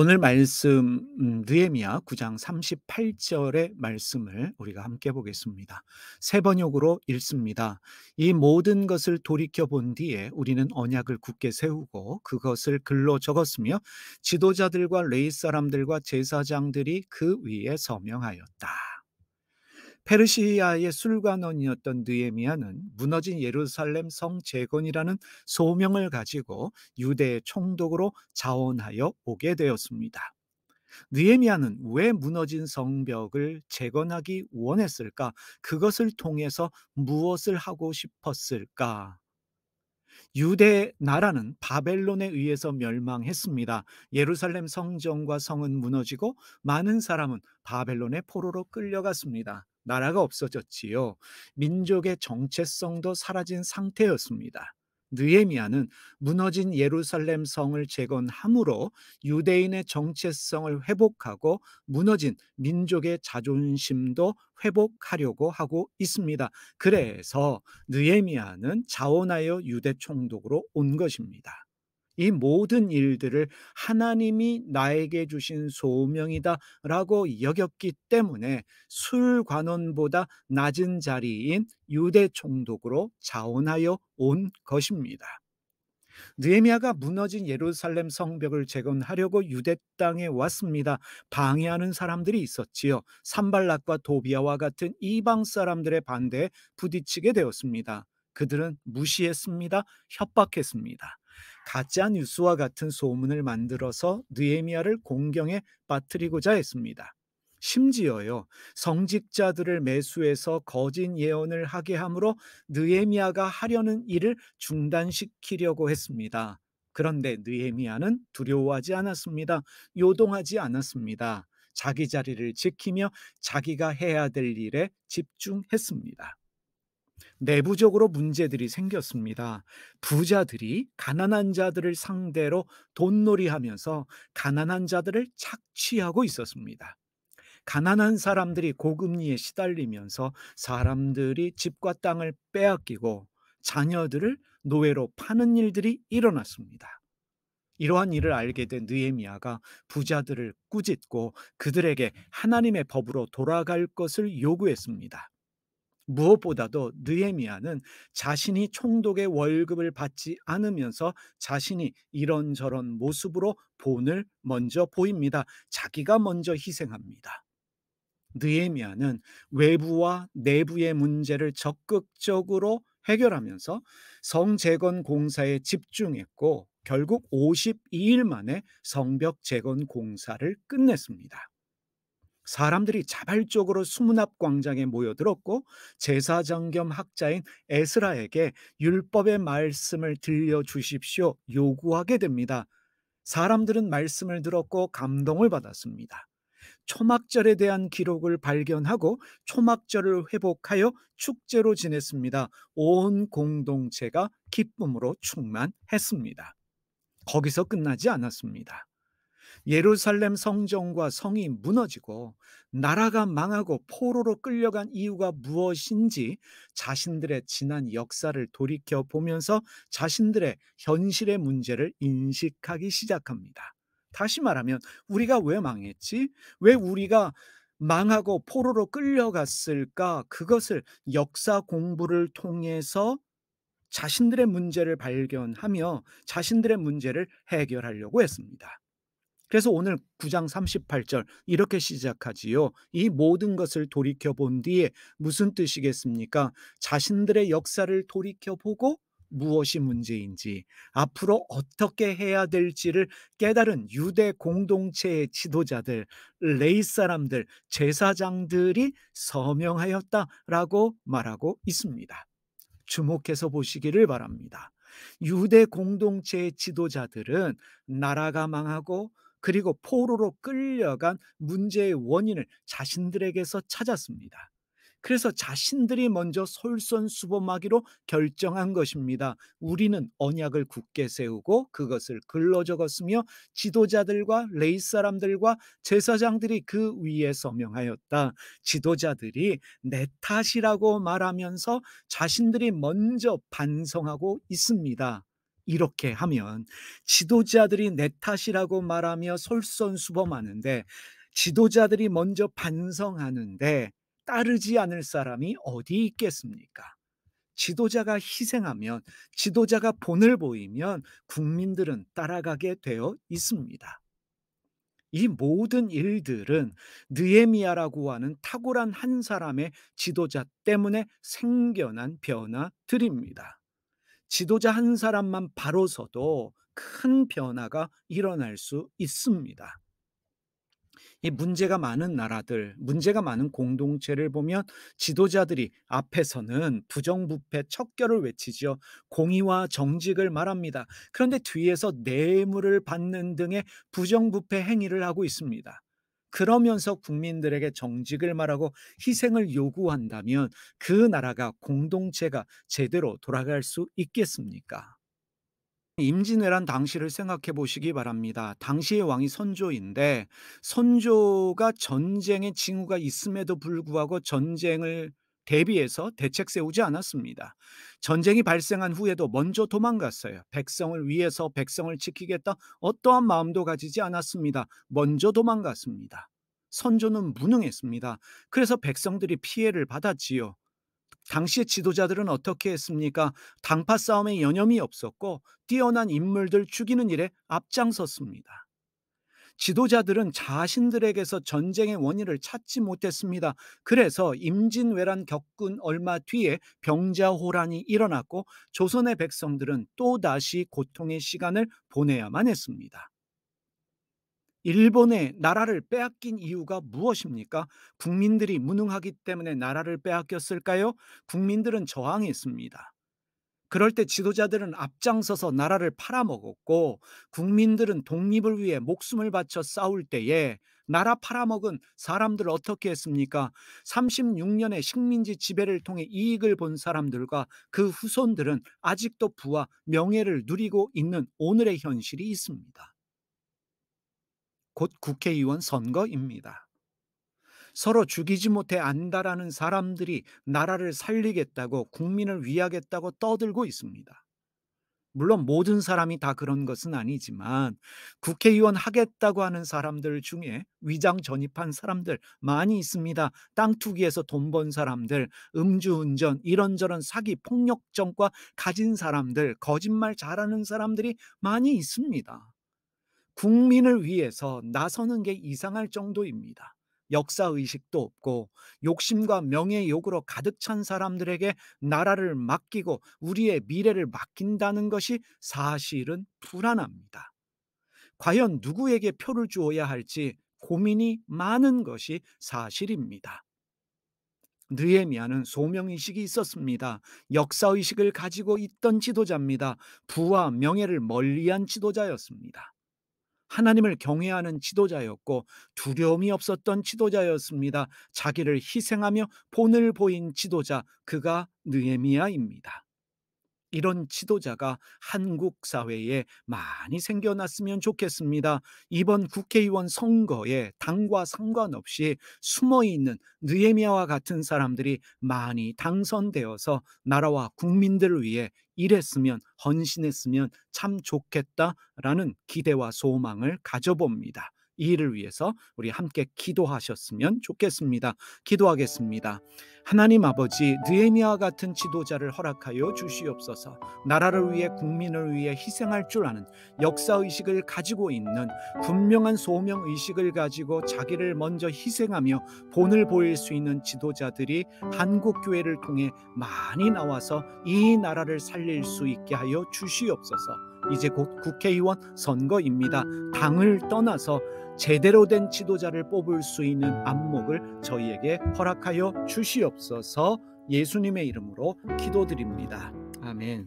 오늘 말씀 음 느헤미야 9장 38 절의 말씀을 우리가 함께 보겠습니다. 세 번역으로 읽습니다. "이 모든 것을 돌이켜 본 뒤에 우리는 언약을 굳게 세우고 그것을 글로 적었으며 지도자들과 레위 사람들과 제사장들이 그 위에 서명하였다." 페르시아의 술관원이었던 느헤미야는 무너진 예루살렘 성 재건이라는 소명을 가지고 유대의 총독으로 자원하여 오게 되었습니다. 느헤미야는 왜 무너진 성벽을 재건하기 원했을까? 그것을 통해서 무엇을 하고 싶었을까? 유대 나라는 바벨론에 의해서 멸망했습니다. 예루살렘 성전과 성은 무너지고 많은 사람은 바벨론의 포로로 끌려갔습니다. 나라가 없어졌지요. 민족의 정체성도 사라진 상태였습니다. 느헤미야는 무너진 예루살렘 성을 재건함으로 유대인의 정체성을 회복하고 무너진 민족의 자존심도 회복하려고 하고 있습니다. 그래서 느헤미야는 자원하여 유대 총독으로 온 것입니다. 이 모든 일들을 하나님이 나에게 주신 소명이다라고 여겼기 때문에 술관원보다 낮은 자리인 유대 총독으로 자원하여 온 것입니다. 느헤미야가 무너진 예루살렘 성벽을 재건하려고 유대 땅에 왔습니다. 방해하는 사람들이 있었지요. 산발락과 도비아와 같은 이방 사람들의 반대에 부딪히게 되었습니다. 그들은 무시했습니다. 협박했습니다. 가짜 뉴스와 같은 소문을 만들어서 느헤미야를 공경에 빠뜨리고자 했습니다. 심지어요 성직자들을 매수해서 거짓 예언을 하게 함으로 느헤미야가 하려는 일을 중단시키려고 했습니다. 그런데 느헤미야는 두려워하지 않았습니다. 요동하지 않았습니다. 자기 자리를 지키며 자기가 해야 될 일에 집중했습니다. 내부적으로 문제들이 생겼습니다. 부자들이 가난한 자들을 상대로 돈놀이 하면서 가난한 자들을 착취하고 있었습니다. 가난한 사람들이 고금리에 시달리면서 사람들이 집과 땅을 빼앗기고 자녀들을 노예로 파는 일들이 일어났습니다. 이러한 일을 알게 된 느헤미야가 부자들을 꾸짖고 그들에게 하나님의 법으로 돌아갈 것을 요구했습니다. 무엇보다도 느헤미야는 자신이 총독의 월급을 받지 않으면서 자신이 이런저런 모습으로 본을 먼저 보입니다. 자기가 먼저 희생합니다. 느헤미야는 외부와 내부의 문제를 적극적으로 해결하면서 성재건 공사에 집중했고 결국 52일 만에 성벽 재건 공사를 끝냈습니다. 사람들이 자발적으로 수문 앞 광장에 모여들었고 제사장 겸 학자인 에스라에게 율법의 말씀을 들려주십시오 요구하게 됩니다. 사람들은 말씀을 들었고 감동을 받았습니다. 초막절에 대한 기록을 발견하고 초막절을 회복하여 축제로 지냈습니다. 온 공동체가 기쁨으로 충만했습니다. 거기서 끝나지 않았습니다. 예루살렘 성전과 성이 무너지고 나라가 망하고 포로로 끌려간 이유가 무엇인지 자신들의 지난 역사를 돌이켜 보면서 자신들의 현실의 문제를 인식하기 시작합니다. 다시 말하면 우리가 왜 망했지? 왜 우리가 망하고 포로로 끌려갔을까? 그것을 역사 공부를 통해서 자신들의 문제를 발견하며 자신들의 문제를 해결하려고 했습니다. 그래서 오늘 9장 38절 이렇게 시작하지요. 이 모든 것을 돌이켜 본 뒤에 무슨 뜻이겠습니까? 자신들의 역사를 돌이켜 보고 무엇이 문제인지 앞으로 어떻게 해야 될지를 깨달은 유대 공동체의 지도자들, 레이 사람들, 제사장들이 서명하였다라고 말하고 있습니다. 주목해서 보시기를 바랍니다. 유대 공동체의 지도자들은 나라가 망하고 그리고 포로로 끌려간 문제의 원인을 자신들에게서 찾았습니다. 그래서 자신들이 먼저 솔선수범하기로 결정한 것입니다. 우리는 언약을 굳게 세우고 그것을 글로 적었으며 지도자들과 레이 사람들과 제사장들이 그 위에 서명하였다. 지도자들이 내 탓이라고 말하면서 자신들이 먼저 반성하고 있습니다. 이렇게 하면 지도자들이 내 탓이라고 말하며 솔선수범하는데 지도자들이 먼저 반성하는데 따르지 않을 사람이 어디 있겠습니까? 지도자가 희생하면 지도자가 본을 보이면 국민들은 따라가게 되어 있습니다. 이 모든 일들은 느에미아라고 하는 탁월한 한 사람의 지도자 때문에 생겨난 변화들입니다. 지도자 한 사람만 바로 서도 큰 변화가 일어날 수 있습니다. 이 문제가 많은 나라들, 문제가 많은 공동체를 보면 지도자들이 앞에서는 부정부패 척결을 외치죠. 공의와 정직을 말합니다. 그런데 뒤에서 뇌물을 받는 등의 부정부패 행위를 하고 있습니다. 그러면서 국민들에게 정직을 말하고 희생을 요구한다면 그 나라가 공동체가 제대로 돌아갈 수 있겠습니까? 임진왜란 당시를 생각해 보시기 바랍니다. 당시의 왕이 선조인데 선조가 전쟁의 징후가 있음에도 불구하고 전쟁을 대비해서 대책 세우지 않았습니다. 전쟁이 발생한 후에도 먼저 도망갔어요. 백성을 위해서 백성을 지키겠다 어떠한 마음도 가지지 않았습니다. 먼저 도망갔습니다. 선조는 무능했습니다. 그래서 백성들이 피해를 받았지요. 당시의 지도자들은 어떻게 했습니까? 당파 싸움에 여념이 없었고 뛰어난 인물들 죽이는 일에 앞장섰습니다. 지도자들은 자신들에게서 전쟁의 원인을 찾지 못했습니다. 그래서 임진왜란 겪은 얼마 뒤에 병자호란이 일어났고 조선의 백성들은 또다시 고통의 시간을 보내야만 했습니다. 일본의 나라를 빼앗긴 이유가 무엇입니까? 국민들이 무능하기 때문에 나라를 빼앗겼을까요? 국민들은 저항했습니다. 그럴 때 지도자들은 앞장서서 나라를 팔아먹었고 국민들은 독립을 위해 목숨을 바쳐 싸울 때에 나라 팔아먹은 사람들 어떻게 했습니까? 36년의 식민지 지배를 통해 이익을 본 사람들과 그 후손들은 아직도 부와 명예를 누리고 있는 오늘의 현실이 있습니다. 곧 국회의원 선거입니다. 서로 죽이지 못해 안다라는 사람들이 나라를 살리겠다고 국민을 위하겠다고 떠들고 있습니다. 물론 모든 사람이 다 그런 것은 아니지만 국회의원 하겠다고 하는 사람들 중에 위장 전입한 사람들 많이 있습니다. 땅 투기에서 돈 번 사람들, 음주운전, 이런저런 사기, 폭력정과 가진 사람들, 거짓말 잘하는 사람들이 많이 있습니다. 국민을 위해서 나서는 게 이상할 정도입니다. 역사 의식도 없고 욕심과 명예욕으로 가득 찬 사람들에게 나라를 맡기고 우리의 미래를 맡긴다는 것이 사실은 불안합니다. 과연 누구에게 표를 주어야 할지 고민이 많은 것이 사실입니다. 느에미아는 소명의식이 있었습니다. 역사의식을 가지고 있던 지도자입니다. 부와 명예를 멀리한 지도자였습니다. 하나님을 경외하는 지도자였고 두려움이 없었던 지도자였습니다. 자기를 희생하며 본을 보인 지도자 그가 느헤미야입니다. 이런 지도자가 한국 사회에 많이 생겨났으면 좋겠습니다. 이번 국회의원 선거에 당과 상관없이 숨어 있는 느헤미야와 같은 사람들이 많이 당선되어서 나라와 국민들을 위해 일했으면 헌신했으면 참 좋겠다라는 기대와 소망을 가져봅니다. 이 일을 위해서 우리 함께 기도하셨으면 좋겠습니다. 기도하겠습니다. 하나님 아버지 느헤미야 같은 지도자를 허락하여 주시옵소서. 나라를 위해 국민을 위해 희생할 줄 아는 역사 의식을 가지고 있는 분명한 소명 의식을 가지고 자기를 먼저 희생하며 본을 보일 수 있는 지도자들이 한국 교회를 통해 많이 나와서 이 나라를 살릴 수 있게 하여 주시옵소서. 이제 곧 국회의원 선거입니다. 당을 떠나서 제대로 된 지도자를 뽑을 수 있는 안목을 저희에게 허락하여 주시옵소서 예수님의 이름으로 기도드립니다. 아멘.